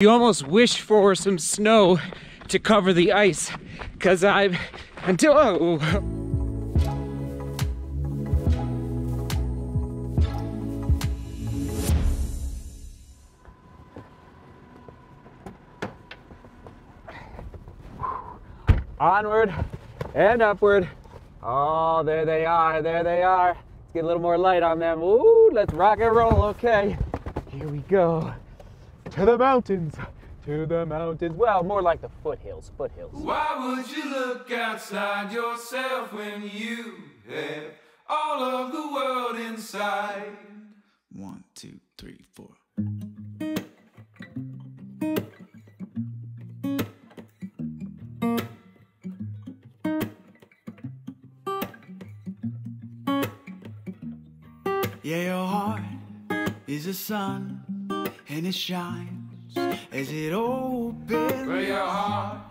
You almost wish for some snow to cover the ice because I've until oh. Onward and upward. Oh, there they are, there they are. Let's get a little more light on them. Ooh, let's rock and roll, okay. Here we go. To the mountains, to the mountains. Well, more like the foothills, foothills. Why would you look outside yourself when you have all of the world inside? One, two, three, four. Yeah, your heart is a sun and it shines as it opens. Where your heart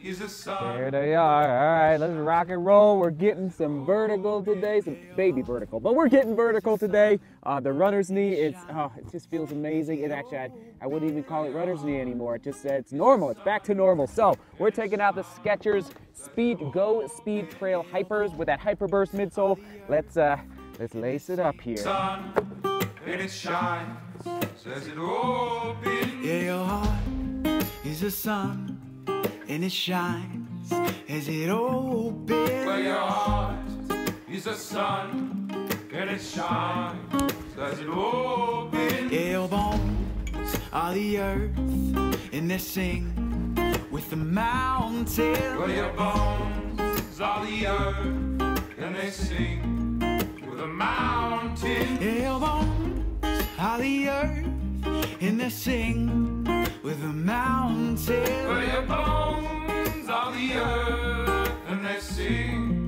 is a There they are. All right, let's rock and roll. We're getting some vertical today, some baby vertical, but we're getting vertical today. Uh, the runner's knee, it's oh, it just feels amazing. It actually, I, I wouldn't even call it runner's knee anymore. It just said it's normal. It's back to normal. So we're taking out the Skechers Speed Go Speed Trail Hypers with that Hyperburst midsole. Let's uh, let's lace it up here. Sun and it shines as it opens. Yeah, your heart is a sun and it shines as it opens. Where your heart is a sun and it shines as it opens. Yeah, your bones are the earth and they sing with the mountains. Where your bones are the earth and they sing with a mountain. Yeah, your bones the earth and they sing with the mountains. Where your bones are the earth and they sing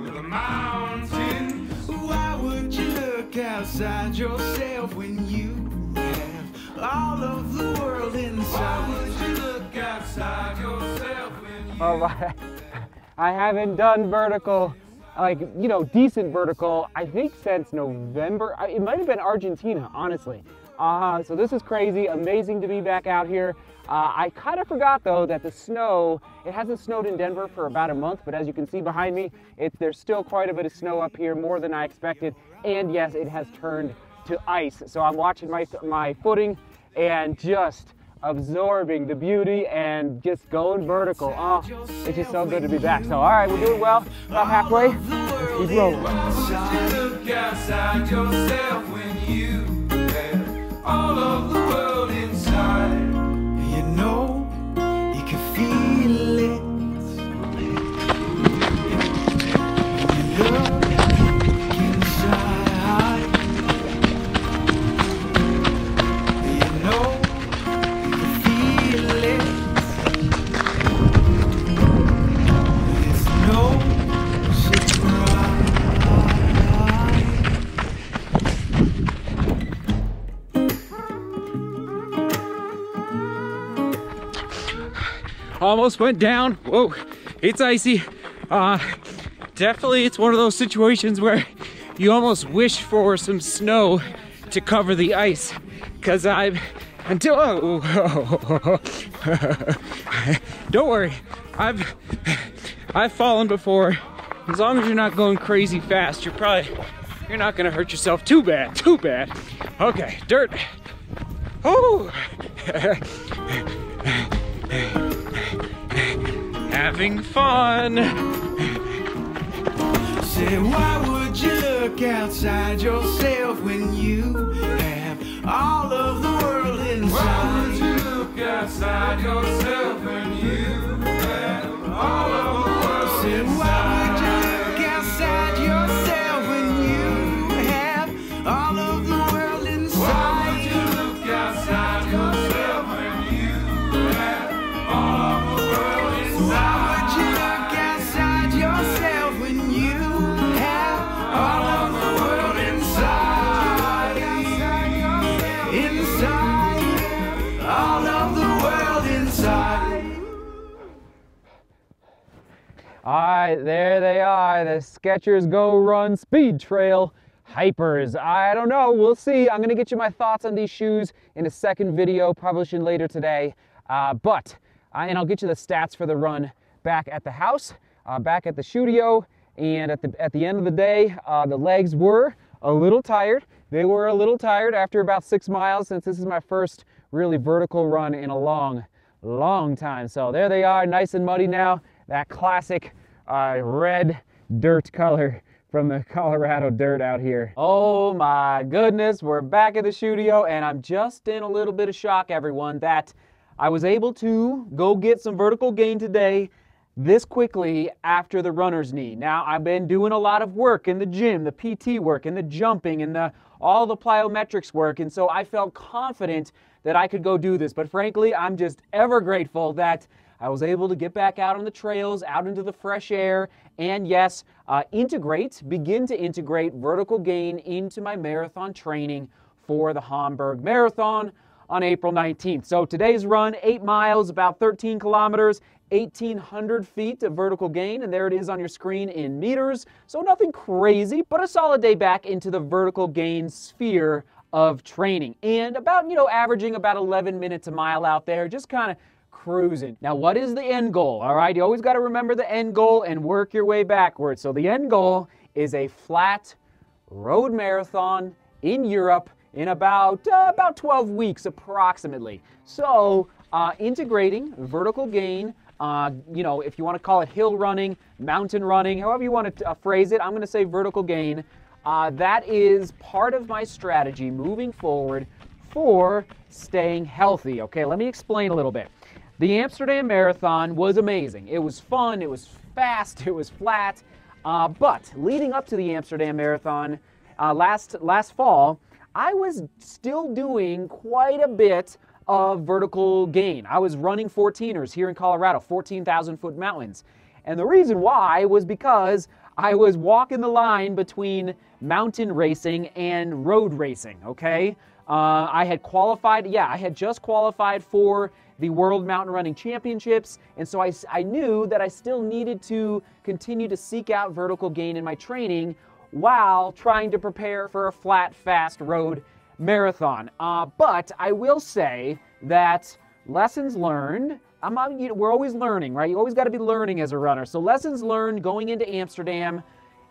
with a mountain. Why would you look outside yourself when you have all of the world Why inside? would you look outside yourself when you All right. I haven't done vertical, like, you know, decent vertical, I think since November. It might have been Argentina, honestly. Uh, so this is crazy, amazing to be back out here. Uh, I kind of forgot though that the snow, it hasn't snowed in Denver for about a month, but as you can see behind me, it's, there's still quite a bit of snow up here, more than I expected. And yes, it has turned to ice. So I'm watching my, my footing and just absorbing the beauty and just going vertical. Oh, it's just so good to be back. So, all right, we're doing well. About halfway. Let's keep rolling. Almost went down. Whoa, it's icy. Uh, definitely, it's one of those situations where you almost wish for some snow to cover the ice. Cause I've until oh, don't worry, I've I've fallen before. As long as you're not going crazy fast, you're probably you're not gonna hurt yourself too bad, too bad. Okay, dirt. Oh. Having fun. Say, why would you look outside yourself when you have all of the world Why inside? would you look outside yourself when you have all of All right, there they are, the Skechers Go Run Speed Trail Hypers. I don't know. We'll see. I'm to get you my thoughts on these shoes in a second video publishing later today. Uh, but, and I'll get you the stats for the run back at the house, uh, back at the studio. And at the, at the end of the day, uh, the legs were a little tired. They were a little tired after about six miles since this is my first really vertical run in a long, long time. So there they are, nice and muddy now. That classic uh, red dirt color from the Colorado dirt out here. Oh my goodness, we're back at the studio and I'm just in a little bit of shock, everyone, that I was able to go get some vertical gain today this quickly after the runner's knee. Now, I've been doing a lot of work in the gym, the PT work, and the jumping, and the, all the plyometrics work, and so I felt confident that I could go do this. But frankly, I'm just ever grateful that I was able to get back out on the trails, out into the fresh air, and yes, uh, integrate, begin to integrate vertical gain into my marathon training for the Hamburg Marathon on April 19th. So today's run, eight miles, about 13 kilometers, 1,800 feet of vertical gain, and there it is on your screen in meters. So nothing crazy, but a solid day back into the vertical gain sphere of training. And about, you know, averaging about 11 minutes a mile out there, just kind of cruising. Now, what is the end goal? All right, you always got to remember the end goal and work your way backwards. So, the end goal is a flat road marathon in Europe in about uh, about 12 weeks approximately. So, uh, integrating vertical gain. Uh, you know, if you want to call it hill running, mountain running, however you want to uh, phrase it, I'm going to say vertical gain. Uh, that is part of my strategy moving forward for staying healthy. Okay, let me explain a little bit. The Amsterdam Marathon was amazing. It was fun, it was fast, it was flat. Uh, but leading up to the Amsterdam Marathon uh, last, last fall, I was still doing quite a bit of vertical gain. I was running 14ers here in Colorado, 14,000 foot mountains. And the reason why was because I was walking the line between mountain racing and road racing, okay? Uh, I had qualified, yeah, I had just qualified for the World Mountain Running Championships. And so I, I knew that I still needed to continue to seek out vertical gain in my training while trying to prepare for a flat, fast road marathon. Uh, but I will say that lessons learned. I'm, you know, we're always learning, right? You always got to be learning as a runner. So lessons learned going into Amsterdam.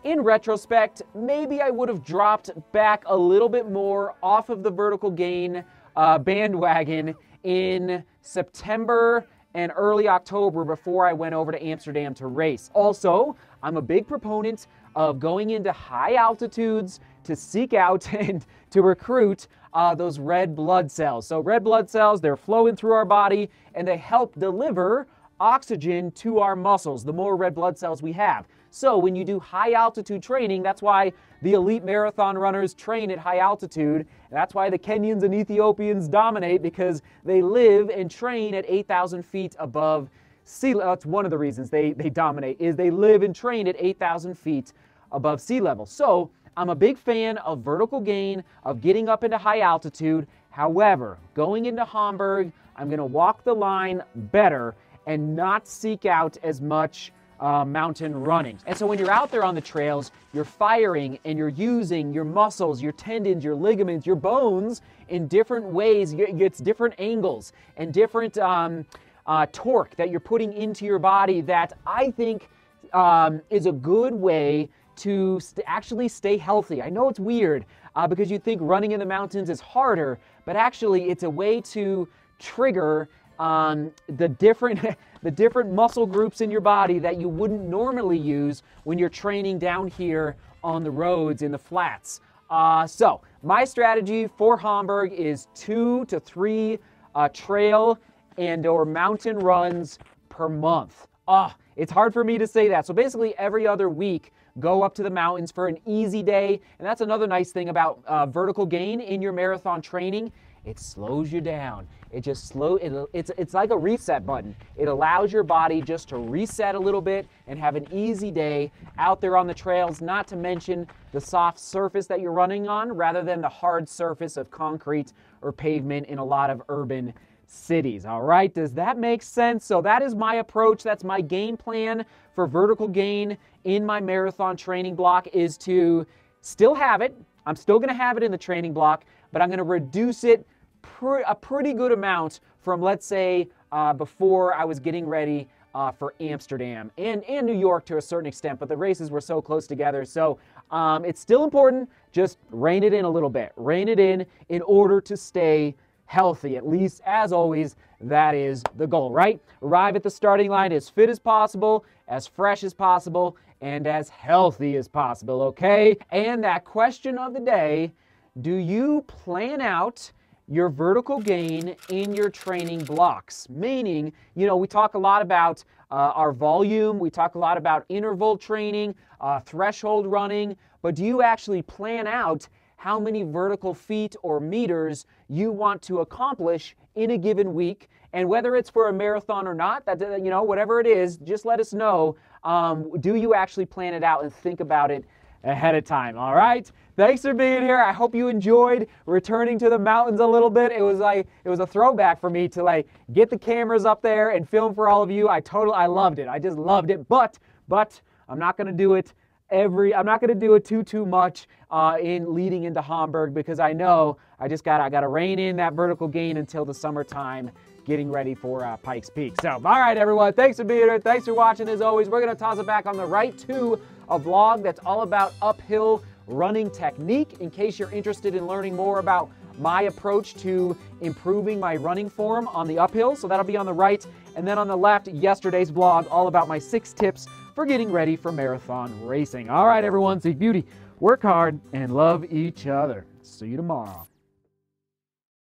In retrospect, maybe I would have dropped back a little bit more off of the vertical gain uh, bandwagon in September and early October before I went over to Amsterdam to race. Also, I'm a big proponent of going into high altitudes to seek out and to recruit uh, those red blood cells. So, red blood cells, they're flowing through our body and they help deliver oxygen to our muscles the more red blood cells we have. So, when you do high altitude training, that's why the elite marathon runners train at high altitude. That's why the Kenyans and Ethiopians dominate because they live and train at 8,000 feet above sea level. That's one of the reasons they, they dominate, is they live and train at 8,000 feet above sea level. So, I'm a big fan of vertical gain, of getting up into high altitude. However, going into Hamburg, I'm going to walk the line better and not seek out as much uh, mountain running. And so when you're out there on the trails, you're firing and you're using your muscles, your tendons, your ligaments, your bones in different ways. It's different angles and different um, uh, torque that you're putting into your body that I think um, is a good way to st- actually stay healthy. I know it's weird uh, because you think running in the mountains is harder, but actually it's a way to trigger um, the different the different muscle groups in your body that you wouldn't normally use when you're training down here on the roads in the flats. Uh, so my strategy for Hamburg is two to three uh, trail and or mountain runs per month. Ah, it's hard for me to say that. So basically every other week, go up to the mountains for an easy day. And that's another nice thing about uh, vertical gain in your marathon training. It slows you down. It just slow. It, it's it's like a reset button. It allows your body just to reset a little bit and have an easy day out there on the trails. Not to mention the soft surface that you're running on, rather than the hard surface of concrete or pavement in a lot of urban cities. All right, does that make sense? So that is my approach. That's my game plan for vertical gain in my marathon training block is to still have it, I'm still going to have it in the training block, but I'm going to reduce it pr- a pretty good amount from, let's say, uh, before I was getting ready uh, for Amsterdam and, and New York to a certain extent, but the races were so close together. So um, it's still important. Just rein it in a little bit. Rein it in in order to stay healthy. At least, as always, that is the goal, right? Arrive at the starting line as fit as possible, as fresh as possible, and as healthy as possible, okay? And that question of the day do you plan out your vertical gain in your training blocks? Meaning, you know, we talk a lot about uh, our volume, we talk a lot about interval training, uh, threshold running, but do you actually plan out how many vertical feet or meters you want to accomplish in a given week? And whether it's for a marathon or not, that you know, whatever it is, just let us know. Um, do you actually plan it out and think about it ahead of time? All right. Thanks for being here. I hope you enjoyed returning to the mountains a little bit. It was like it was a throwback for me to like get the cameras up there and film for all of you. I totally I loved it. I just loved it. But but I'm not going to do it every I'm not going to do it too too much uh, in leading into Hamburg because I know I just got I got to rein in that vertical gain until the summertime getting ready for uh, Pikes Peak. So, all right, everyone, thanks for being here. Thanks for watching. As always, we're going to toss it back on the right to a vlog that's all about uphill running technique in case you're interested in learning more about my approach to improving my running form on the uphill. So that'll be on the right. And then on the left, yesterday's vlog all about my six tips for getting ready for marathon racing. All right, everyone, seek beauty, work hard, and love each other. See you tomorrow.